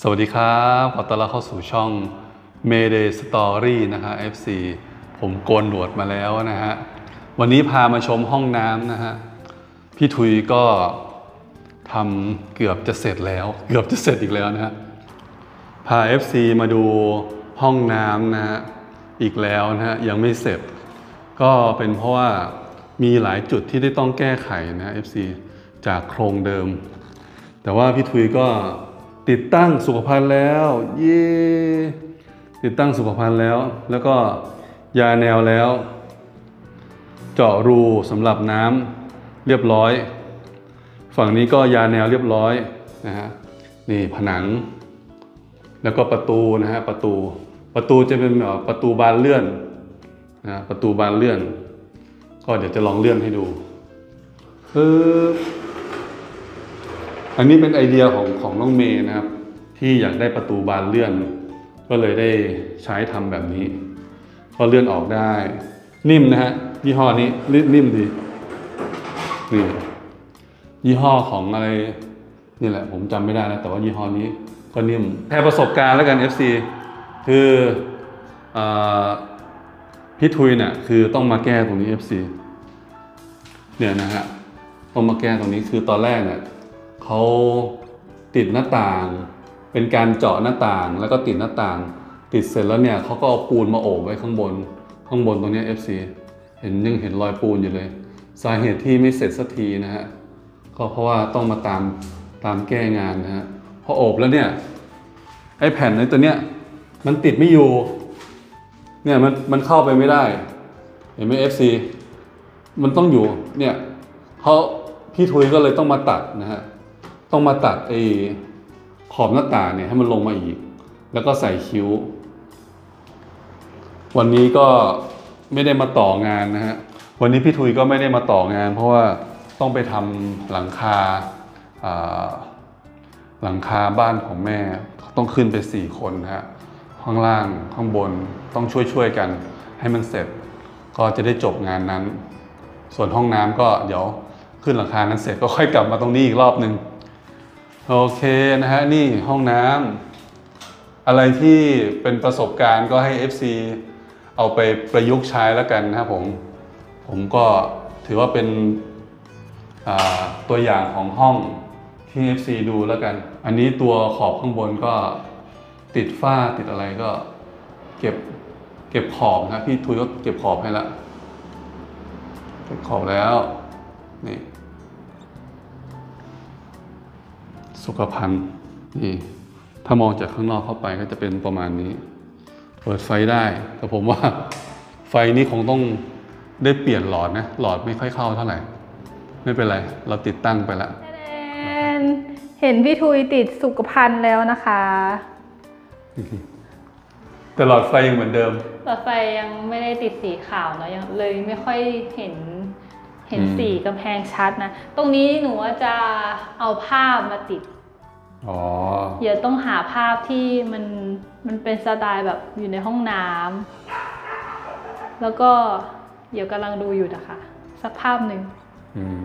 สวัสดีครับ ขอต้อนรับเข้าสู่ช่อง Mayday Story นะฮะ FC ผมโกนหนวดมาแล้วนะฮะ วันนี้พามาชมห้องน้ำนะฮะ พี่ทุยก็ทำเกือบจะเสร็จแล้ว เกือบจะเสร็จอีกแล้วนะฮะ พา FC มาดูห้องน้ำนะฮะ อีกแล้วนะฮะ ยังไม่เสร็จ ก็เป็นเพราะว่ามีหลายจุดที่ได้ต้องแก้ไขนะ FC จากโครงเดิม แต่ว่าพี่ทุยก็ ติดตั้งสุขภัณฑ์แล้ว เย้ติดตั้งสุขภัณฑ์แล้ว แล้วก็ยาแนวแล้ว เจาะรูสำหรับน้ำเรียบร้อย ฝั่งนี้ก็ยาแนวเรียบร้อยนะฮะนี่ผนัง แล้วก็ประตูนะฮะประตูประตูจะเป็นประตูบานเลื่อนนะประตูบานเลื่อน ก็เดี๋ยวจะลองเลื่อนให้ดูปึ๊บ อันนี้เป็นไอเดียของของน้องเมย์นะครับ ที่อยากได้ประตูบานเลื่อน ก็เลยได้ใช้ทำแบบนี้ ก็เลื่อนออกได้ นิ่มนะฮะยี่ห้อนี้นิ่มดีนี่ยี่ห้อของอะไรนี่แหละ ผมจำไม่ได้แล้วแต่ว่ายี่ห้อนี้ก็นิ่มแค่ประสบการณ์แล้วกัน FC คืออพี่ทุยเนี่ยคือต้องมาแก้ตรงนี้ FC เนี่ยนะฮะต้องมาแก้ตรงนี้คือตอนแรกเนี่ย เขาติดหน้าต่าง เป็นการเจาะหน้าต่างแล้วก็ติดหน้าต่าง ติดเสร็จแล้วเนี่ยเขาก็เอาปูนมาโอบไว้ข้างบน ข้างบนตรงนี้ FC เห็นยังเห็นรอยปูนอยู่เลย สาเหตุที่ไม่เสร็จสักทีนะฮะก็เพราะว่าต้องมาตามตามแก้งานนะฮะพอโอบแล้วเนี่ยไอ้แผ่นในตัวเนี้ยมันติดไม่อยู่เนี่ยมันมันเข้าไปไม่ได้ เห็นไหม FC มันต้องอยู่เนี่ยเขาพี่ทุยก็เลยต้องมาตัดนะฮะ ต้องมาตัดไอ้ขอบหน้าต่างเนี่ยให้มันลงมาอีก แล้วก็ใส่คิ้ว วันนี้ก็ไม่ได้มาต่องานนะฮะ วันนี้พี่ทุยก็ไม่ได้มาต่องาน เพราะว่าต้องไปทำหลังคาหลังคาบ้านของแม่ต้องขึ้นไปสี่คนนะฮะข้างล่างข้างบนต้องช่วยๆกัน ให้มันเสร็จ ก็จะได้จบงานนั้น ส่วนห้องน้ำก็เดี๋ยวขึ้นหลังคานั้นเสร็จก็ค่อยกลับมาตรงนี้อีกรอบหนึ่ง โอเคนะฮะนี่ห้องน้ำอะไรที่เป็นประสบการณ์ก็ให้ FC เอาไปประยุกต์ใช้แล้วกันนะครับผม ผมก็ถือว่าเป็นตัวอย่างของห้องที่ FC ดูแล้วกัน อันนี้ตัวขอบข้างบนก็ติดฝ้าติดอะไรก็เก็บเก็บขอบนะพี่ทุยก็เก็บขอบให้ละเก็บขอบแล้วนี่ สุขภัณฑ์นี่ถ้ามองจากข้างนอกเข้าไปก็จะเป็นประมาณนี้ เปิดไฟได้ แต่ผมว่าไฟนี้คงต้องได้เปลี่ยนหลอดนะ หลอดไม่ค่อยเข้าเท่าไหร่ ไม่เป็นไร เราติดตั้งไปแล้วเห็นพี่ทุยติดสุขภัณฑ์แล้วนะคะ แต่หลอดไฟยังเหมือนเดิม หลอดไฟยังไม่ได้ติดสีขาวเนาะยังเลยไม่ค่อยเห็นเห็นสีกำแพงชัดนะ ตรงนี้หนูว่าจะเอาภาพมาติดอ๋อ เดี๋ยวต้องหาภาพที่มันมันเป็นสไตล์แบบอยู่ในห้องน้ำแล้วก็เดี๋ยวกำลังดูอยู่นะคะ สักภาพหนึ่งอืม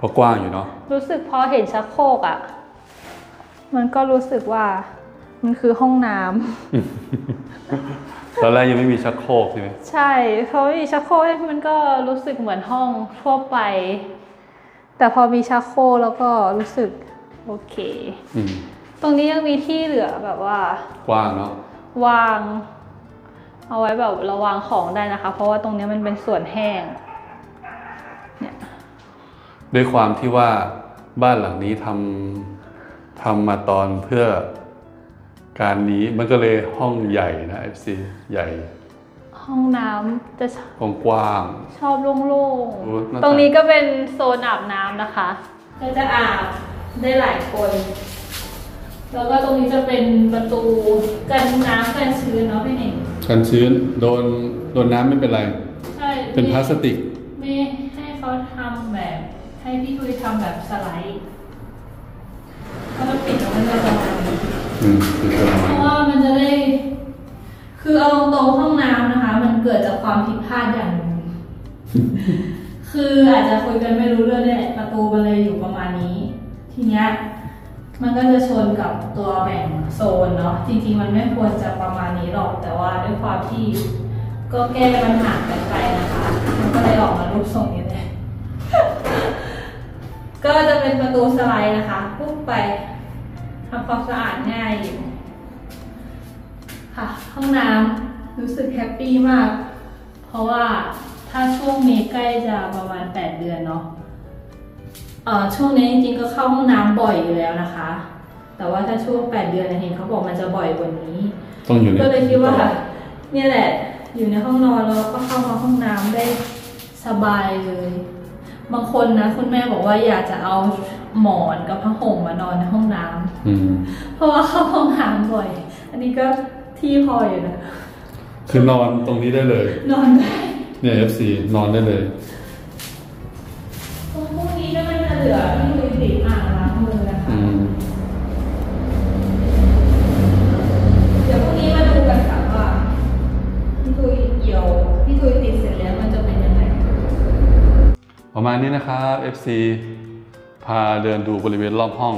ก็กว้างอยู่เนาะรู้สึกพอเห็นชักโครกอะ่ะ มันก็รู้สึกว่ามันคือห้องน้ำตอนแรกยังไม่มีชักโครกใช่ไหมใช่เพราะมีชักโครกมันก็รู้สึกเหมือนห้องทั่วไป แต่พอมีชักโครกแล้วก็รู้สึก โอเคตรงนี้ยังมีที่เหลือแบบว่า กว้างเนาะวาง เอาไว้แบบระวางของได้นะคะ เพราะว่าตรงนี้มันเป็นส่วนแห้ง เนี่ยด้วยความที่ว่าบ้านหลังนี้ทำทำมาตอนเพื่อการนี้มันก็เลยห้องใหญ่นะ FC ใหญ่ห้องน้ำจะกว้างชอบโล่งๆตรงนี้ก็เป็นโซนอาบน้ำนะคะก็จะอาบ ได้หลายคน แล้วก็ตรงนี้จะเป็นประตูกันน้ำกันชื้นเนาะพี่หนิงกันชื้นโดนโดนน้ำไม่เป็นไร ใช่เป็นพลาสติกไม่ให้เขาทำแบบ ให้พี่ทุยทำแบบสไลด์ถ้ามันปิดแล้วมันจะประมาณนี้เพราะว่ามันจะได้ คือเอาตรงห้องน้ำนะคะ มันเกิดจากความผิดพลาดอย่างหนึ่งคืออาจจะคุยกันไม่รู้เรื่องเนี่ยประตูมันเลยอยู่ประมาณนี้ ทีเนี้ยมันก็จะชนกับตัวแบ่งโซนเนาะจริงๆ มันไม่ควรจะประมาณนี้หรอกแต่ว่าด้วยความที่ก็แก้ปัญหากันไปนะคะ มันก็เลยออกมารูปทรงนี้เลยก็จะเป็นประตูสไลด์นะคะปุ๊บไปทำความสะอาดง่ายอยู่ค่ะห้องน้ำรู้สึกแฮปปี้มาก เพราะว่าถ้าช่วงนี้ใกล้จะประมาณ 8 เดือนเนาะ เอ่อช่วงนี้จริงๆก็เข้าห้องน้ำบ่อยอยู่แล้วนะคะ แต่ว่าถ้าช่วง8เดือนเนี่ยเห็นเขาบอกมันจะบ่อยกว่านี้ ต้องอยู่ในก็เลยคิดว่า เนี่ยแหละ อยู่ในห้องนอนแล้วก็เข้ามาห้องน้ำได้สบายเลย บางคนนะคุณแม่บอกว่าอยากจะเอาหมอนกับผ้าห่มมานอนในห้องน้ำอืม เพราะว่าเข้าห้องน้ำบ่อย อันนี้ก็ที่พออยู่นะคือนอนตรงนี้ได้เลย นอนได้ เนี่ย FC นอนได้เลย ลือที่มือติดอ่างล้างมือนะคะอืมเดี๋ยวพรุ่งนี้มาดูกันค่ะว่าพี่ทุยเกี่ยวพี่ทุยติดเสร็จแล้วมันจะเป็นยังไง ประมาณนี้นะครับ FC พาเดินดูบริเวณรอบห้อง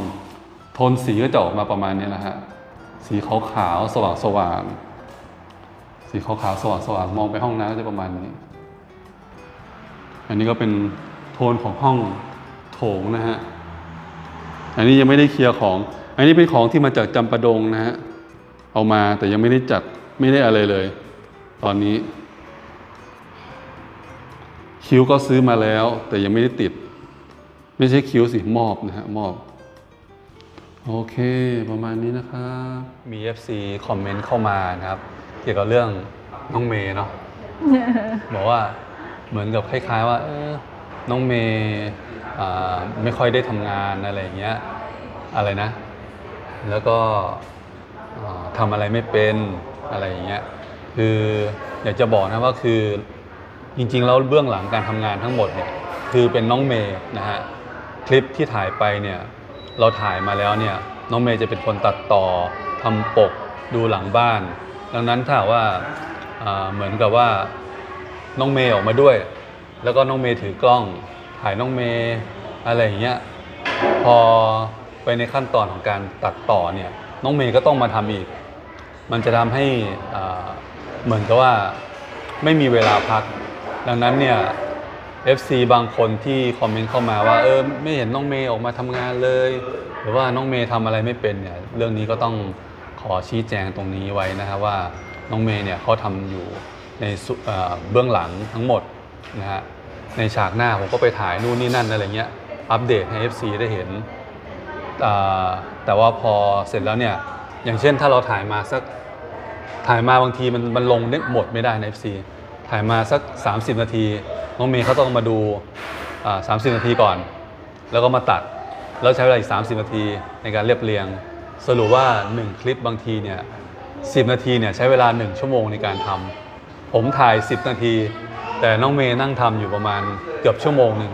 โทนสีก็จะออกมาประมาณนี้นะฮะ สีขาวขาวๆสว่างสว่างๆสีขาวขาวๆสว่างสว่างๆมองไปห้องน้ำก็จะประมาณนี้ อันนี้ก็เป็นโทนของห้อง โถงนะฮะ อันนี้ยังไม่ได้เคลียร์ของ อันนี้เป็นของที่มาจากจำปาดงนะฮะ เอามาแต่ยังไม่ได้จัดไม่ได้อะไรเลย ตอนนี้ คิ้วก็ซื้อมาแล้ว แต่ยังไม่ได้ติด ไม่ใช่คิ้วสิมอบนะฮะมอบ โอเค ประมาณนี้นะครับมี FC คอมเมนต์เข้ามานะครับ เกี่ยวกับเรื่องน้องเมย์เนาะบอกว่าเหมือนกับคล้ายๆว่า เออ น้องเมย์ไม่ค่อยได้ทำงานอะไรเงี้ยอะไรนะ แล้วก็ทำอะไรไม่เป็นอะไรอย่างเงี้ยคืออยากจะบอกนะว่าคือจริงๆแล้วเบื้องหลังการทำงานทั้งหมดเนี่ยคือเป็นน้องเมย์นะฮะคลิปที่ถ่ายไปเนี่ยเราถ่ายมาแล้วเนี่ยน้องเมย์จะเป็นคนตัดต่อทำปกดูหลังบ้าน ดังนั้นถ้าว่าเหมือนกับว่าน้องเมย์ออกมาด้วย แล้วก็น้องเมย์ถือกล้อง ถ่ายน้องเมย์อะไรอย่างเงี้ยพอไปในขั้นตอนของการตัดต่อเนี่ยน้องเมย์ก็ต้องมาทำอีก มันจะทำให้เหมือนกับว่าไม่มีเวลาพัก ดังนั้นเนี่ย FC บางคนที่คอมเมนต์เข้ามาว่าเออไม่เห็นน้องเมย์ออกมาทำงานเลย หรือว่าน้องเมย์ทำอะไรไม่เป็นเนี่ยเรื่องนี้ก็ต้องขอชี้แจงตรงนี้ไว้นะครับว่าน้องเมย์เนี่ยเขาทำอยู่ในเเบื้องหลังทั้งหมด นะฮะในฉากหน้าผมก็ไปถ่ายนู่นนี่นั่นอะไรเงี้ยอัปเดตให้ FC ได้เห็น แต่ว่าพอเสร็จแล้วเนี่ยอย่างเช่นถ้าเราถ่ายมาสักถ่ายมาบางทีมันมันลงหมดไม่ได้ใน FC ถ่ายมาสัก 30 นาทีน้องเมย์เขาต้องมาดูอ่า30นาทีก่อน แล้วก็มาตัด แล้วใช้เวลาอีก 30 นาทีในการเรียบเรียง สรุปว่า 1 คลิปบางทีเนี่ย10 นาทีเนี่ยใช้เวลา 1 ชั่วโมงในการทำผมถ่าย 10 นาที แต่น้องเมย์นั่งทำอยู่ประมาณเกือบชั่วโมงหนึ่ง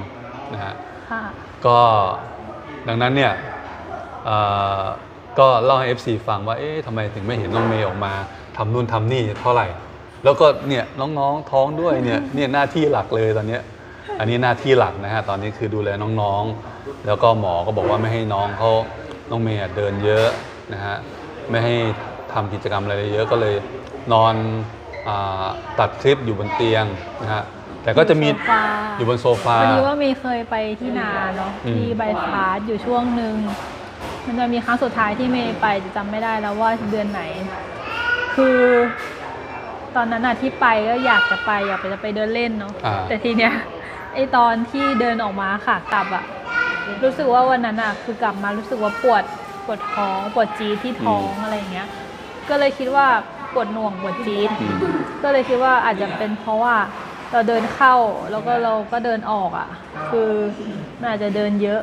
นะฮะค่ะก็ดังนั้นเนี่ยเอ่อก็เล่าให้ FC ฟังว่าเอ๊ะทำไมถึงไม่เห็นน้องเมย์ออกมาทำนู่นทำนี่เท่าไหร่ แล้วก็เนี่ยน้องๆท้องด้วยเนี่ยเนี่ยหน้าที่หลักเลยตอนเนี้ยอันนี้หน้าที่หลักนะฮะตอนนี้คือดูแลน้องๆ แล้วก็หมอก็บอกว่าไม่ให้น้องเขาน้องเมย์อะเดินเยอะนะฮะไม่ให้ทำกิจกรรมอะไรเยอะก็เลยนอนอา ตัดคลิปอยู่บนเตียงนะฮะแต่ก็จะมีโซฟาอยู่บนโซฟาพอดีว่ามีเคยไปที่นาเนาะอืมที่ใบพาสอยู่ช่วงหนึ่งมันจะมีครั้งสุดท้ายที่เมย์ไปจะจำไม่ได้แล้วว่าเดือนไหน คือตอนนั้นอะที่ไปก็อยากจะไปอยากไปจะไปเดินเล่นเนาะอ่าแต่ทีเนี้ยไอตอนที่เดินออกมาค่ะกลับอะรู้สึกว่าวันนั้นอะคือกลับมารู้สึกว่าปวดปวดท้องปวดจี๊ดที่ท้องอะไรอย่างเงี้ย ก็เลยคิดว่า ปวดหน่วงปวดจี๊ดอืม ก็เลยคิดว่าอาจจะเป็นเพราะว่าเราเดินเข้าแล้วก็เราก็เดินออกอะ่ะ คือมันอาจจะเดินเยอะ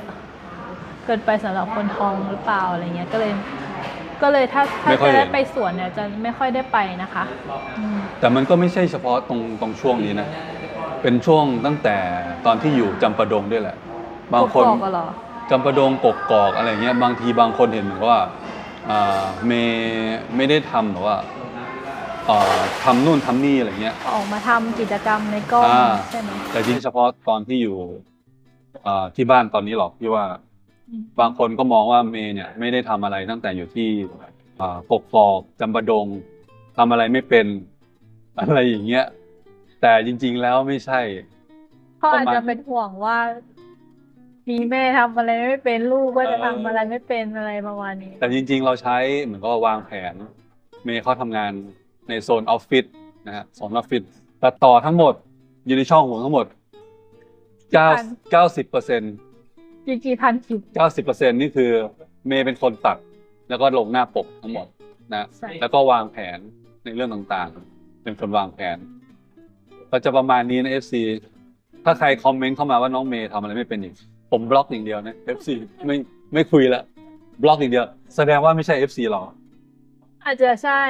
เกินไปสำหรับคนท้องหรือเปล่าอะไรเงี้ยก็เลย ก็เลยถ้าถ้าไม่ค่อจะยเห็ได้นไปสวนเนี่ยจะไม่ค่อยได้ไปนะคะอืม แต่มันก็ไม่ใช่เฉพาะตรงตรงช่วงนี้นะ เป็นช่วงตั้งแต่ตอนที่อยู่จำปาดงด้วยแหละ บางคนกกอกอะเหรอ จำปาดงกกกอกอะไรเงี้ย บางทีบางคนเห็นเหมือนกับว่าอ่าเมย์ไม่ได้ทำหรือว่า อ่าทำนู่นทำนี่อะไรเงี้ย ออกมาทำกิจกรรมในกล้องอ่า ใช่ไหม แต่จริงเฉพาะตอนที่อยู่อ่าที่บ้านตอนนี้หรอกพี่ว่า อืม บางคนก็มองว่าเมย์เนี่ยไม่ได้ทำอะไรตั้งแต่อยู่ที่อ่ากกอกจำปาดงทำอะไรไม่เป็นอะไรอย่างเงี้ยแต่จริง ๆแล้วไม่ใช่ เขาอาจประมาจะณเป็นห่วงว่ามีแม่ทำอะไรไม่เป็นลูกก็จะเออทำอะไรไม่เป็นอะไรประมาณนี้ แต่จริง ๆ เราใช้เหมือนก็วางแผน เมย์เขาทำงาน ในโซนออฟฟิศนะฮะโซนออฟฟิศตัดต่อทั้งหมดอยู่ในช่องผมทั้งหมดเก้าเก้าสิบเปอร์เซ็นต์กี่กี่พันคลิปเก้าสิบเปอร์เซ็นนี่คือเมย์เป็นคนตัด แล้วก็ลงหน้าปกทั้งหมดนะใช่แล้วก็วางแผนในเรื่องต่างๆ เป็นคนวางแผน ก็จะประมาณนี้นะ FC ถ้าใครคอมเมนต์เข้ามาว่าน้องเมย์ทำอะไรไม่เป็นอีก ผมบล็อกอย่างเดียวนะ FC ไม่ไม่คุยละบล็อกอย่างเดียว แสดงว่าไม่ใช่ FC เราอาจจะใช่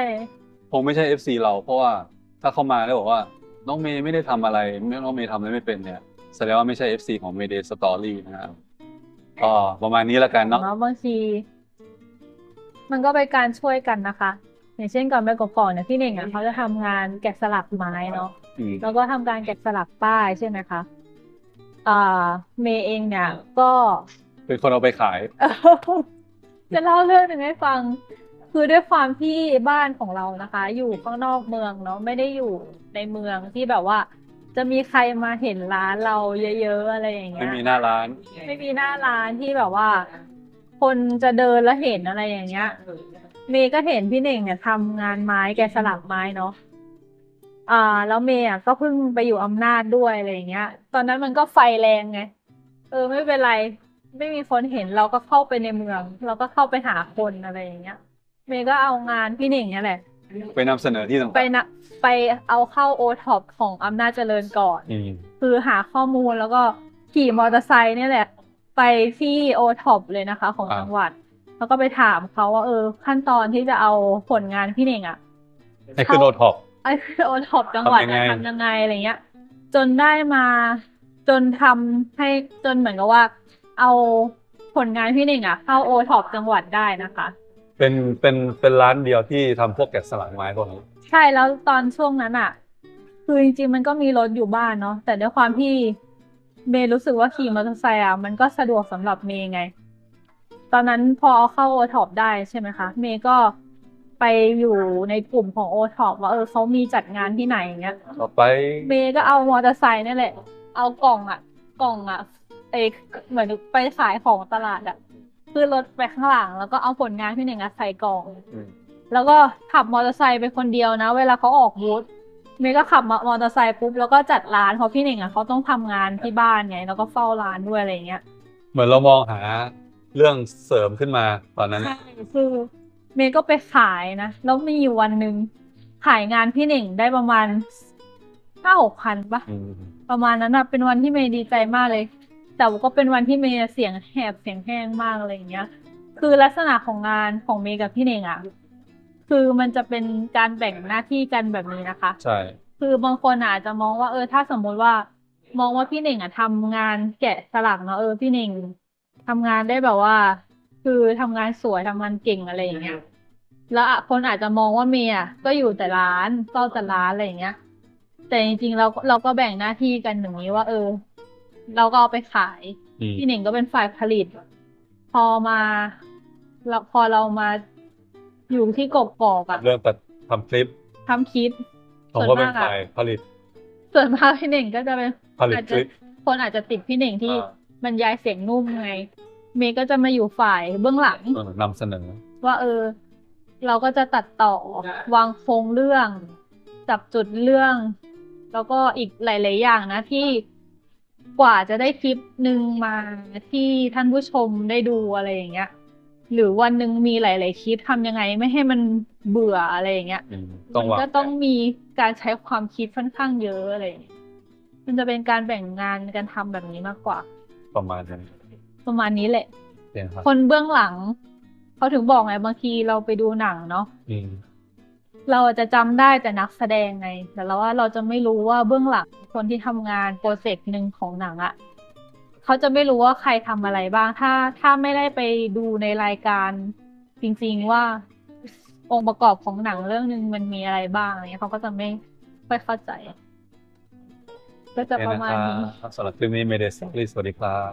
คงไม่ใช่ FC เรา เพราะว่าถ้าเข้ามาแล้วบอกว่า น้องเมย์ไม่ได้ทำอะไรไม่น้องเมย์ทำอะไรไม่เป็นเนี่ยแสดงว่าไม่ใช่ FC ของ Mayday Story นะครับก็ประมาณนี้แล้วกันเนาะ เนาะบางทีมันก็เป็นการช่วยกันนะคะ อย่างเช่นก่อนไปกอกๆเนี่ยพี่เน่งอะเขาจะทำงานแกะสลักไม้เนาะ อืม แล้วก็ทำการแกะสลักป้ายใช่ไหมคะอ่าเมย์เองเนี่ยก็ เป็นคนเอาไปขาย จะเล่าเรื่องหนึ่งให้ฟัง คือด้วยความที่บ้านของเรานะคะ อยู่ข้างนอกเมืองเนาะไม่ได้อยู่ในเมืองที่แบบว่า จะมีใครมาเห็นร้านเราเยอะๆอะไรอย่างไม่เงี้ยมีหน้าร้าน ไม่มีหน้าร้านที่แบบว่า คนจะเดินแล้วเห็นอะไรอย่างเงี้ย เมย์ก็เห็นพี่เน่งเนี่ยทำงานไม้แกะสลักไม้เนาะ อ่า แล้วเมย์อะก็เพิ่งไปอยู่อำนาจด้วยอะไรอย่างเงี้ย ตอนนั้นมันก็ไฟแรงไง เออไม่เป็นไร ไม่มีคนเห็นเราก็เข้าไปในเมือง เราก็เข้าไปหาคนอะไรอย่างเงี้ย เมย์ก็เอางานพี่เหน่งเนี่ยแหละ ไปนำเสนอที่ต่างๆไปนะไปเอาเข้าโอท็อปของอำนาจเจริญก่อน อืมคือหาข้อมูลแล้วก็ขี่มอเตอร์ไซค์เนี่ยแหละ ไปที่โอท็อปเลยนะคะ ของอ่าจังหวัด แล้วก็ไปถามเขาว่าเออ ขั้นตอนที่จะเอาผลงานพี่เหน่งอะให้ขึ้นโอท็อป ไอ้โอท็อปจังหวัดทำยังไงอะทำยังไงอะไรเงี้ย จนได้มาจนทำให้จนเหมือนกับว่า เอาผลงานพี่เหน่งอะเข้าโอท็อปจังหวัดได้นะคะ เป็นเป็นเป็นร้านเดียวที่ทำพวกแกะสลักไม้พวกนี้ใช่แล้วตอนช่วงนั้นอะคือจริงๆมันก็มีรถอยู่บ้านเนาะแต่ด้วยความที่เมย์รู้สึกว่าขี่มอเตอร์ไซค์อะมันก็สะดวกสำหรับเมย์ไง ตอนนั้นพอเอาเข้าโอท็อปได้ใช่ไหมคะเมย์ก็ไปอยู่ในกลุ่มของโอท็อปว่าเออเขามีจัดงานที่ไหนอย่างเงี้ย ต่อไปเมย์ก็เอามอเตอร์ไซค์นี่แหละ เอากล่องอะกล่องอะเอยเหมือนไปขายของตลาดอะ ขึ้นรถไปข้างหลัง แล้วก็เอาผลงานพี่หนึ่งอะใส่กล่อง อืม แล้วก็ขับมอเตอร์ไซค์ไปคนเดียวนะ เวลาเขาออกบูธเมย์ก็ขับมอเตอร์ไซค์ปุ๊บแล้วก็จัดร้านเพราะพี่หนึ่งอะเขาต้องทำงานที่บ้านไง แล้วก็เฝ้าร้านด้วยอะไรอย่างเงี้ย เหมือนเรามองหาเรื่องเสริมขึ้นมาตอนนั้นใช่คือเมย์ก็ไปขายนะ แล้วมีอยู่วันหนึ่งขายงานพี่หนึ่งได้ประมาณห้าหกพันปะอืมประมาณนั้นอะเป็นวันที่เมย์ดีใจมากเลย แต่ก็เป็นวันที่เมย์เสียงแหบเสียงแห้งมากอะไรอย่างเงี้ย คือลักษณะของงานของเมย์กับพี่เน่งอะคือมันจะเป็นการแบ่งหน้าที่กันแบบนี้นะคะ ใช่ คือบางคนอาจจะมองว่าเออถ้าสมมุติว่า มองว่าพี่เน่งอะทำงานแกะสลักเนาะเออพี่เน่งทำงานได้แบบว่า คือทำงานสวยทำงานเก่งอะไรอย่างเงี้ย แล้วอะคนอาจจะมองว่าเมย์อะก็อยู่แต่ร้านเฝ้าแต่ร้านอะไรอย่างเงี้ย แต่จริงๆเราเราก็แบ่งหน้าที่กันอย่างนี้ว่า เออ เราก็เอาไปขายอืมพี่หนิงก็เป็นฝ่ายผลิต พอมาเราพอเรามาอยู่ที่กกอกอะเรื่องตัดทำคลิปทำคลิปผมส่วนก็เป็นมากอะฝ่ายผลิต ส่วนมากพี่หนิงก็จะเป็นผลิตอาจคจะลิปคนอาจจะติดพี่หนิงที่อ่าบรรยายเสียงนุ่มไง เมย์ก็จะมาอยู่ฝ่ายเบื้องหลังเออนำเสนอ ว่าเออ เราก็จะตัดต่อวางโครงเรื่อง จับจุดเรื่อง แล้วก็อีกหลาย ๆ อย่างนะที่ กว่าจะได้คลิปหนึ่งมาที่ท่านผู้ชมได้ดูอะไรอย่างเงี้ย หรือวันหนึ่งมีหลาย ๆ คลิปทำยังไงไม่ให้มันเบื่ออะไรอย่างเงี้ยอืมต้องมันวางก็ต้องมีการใช้ความคิดค่อนข้างเยอะอะไรอย่างเงี้ยมันจะเป็นการแบ่งงานกันทำแบบนี้มากกว่า ประมาณนั้นประมาณนี้แหละ เนี่ยครับคนเบื้องหลังเขาถึงบอกไงบางทีเราไปดูหนังเนาะ อืม เราอาจจะจำได้แต่นักแสดงไง แต่เราว่าเราจะไม่รู้ว่าเบื้องหลังคนที่ทำงานโปรเจกต์หนึ่งของหนังอะเขาจะไม่รู้ว่าใครทำอะไรบ้าง ถ้าถ้าไม่ได้ไปดูในรายการจริงๆว่าองค์ประกอบของหนังเรื่องหนึ่งมันมีอะไรบ้างอะไรเงี้ยเขาก็จะไม่ค่อยเข้าใจ ก็จะประมาณนี้สำหรับคลิปนี้เมเดสสวัสดีครับ